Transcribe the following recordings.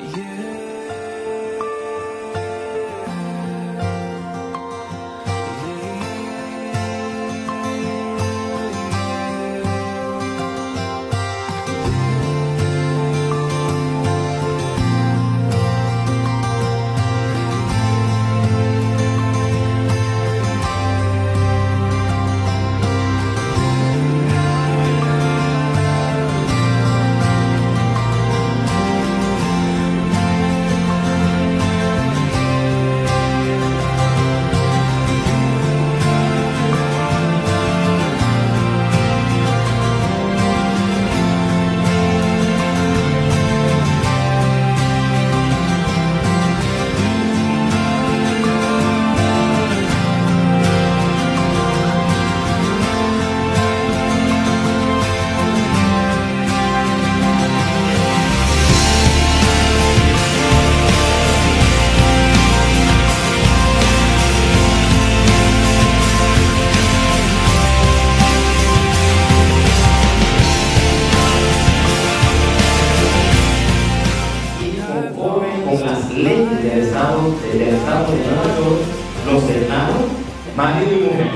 Yeah. Interesados, interesados de nosotros, los hermanos, marido y mujer.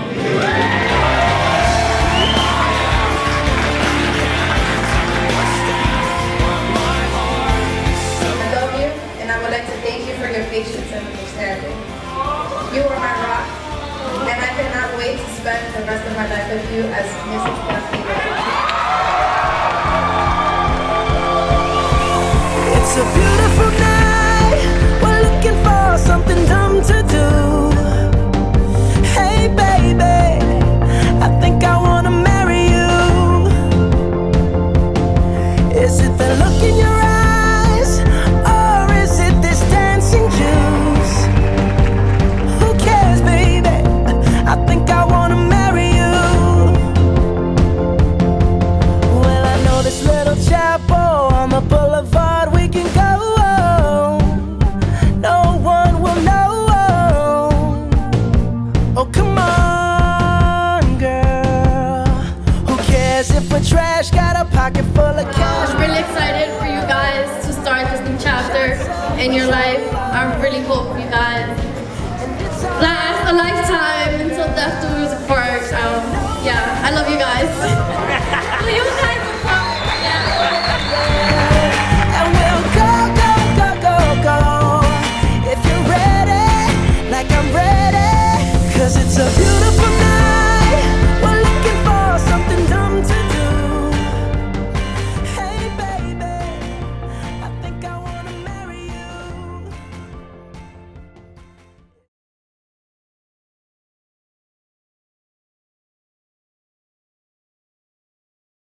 I love you, and I would like to thank you for your patience and understanding. You are my rock, and I cannot wait to spend the rest of my life with you as Mrs. Stephanie. It's a beautiful night. In your life. I really hope you guys last a lifetime until death do us part. Um,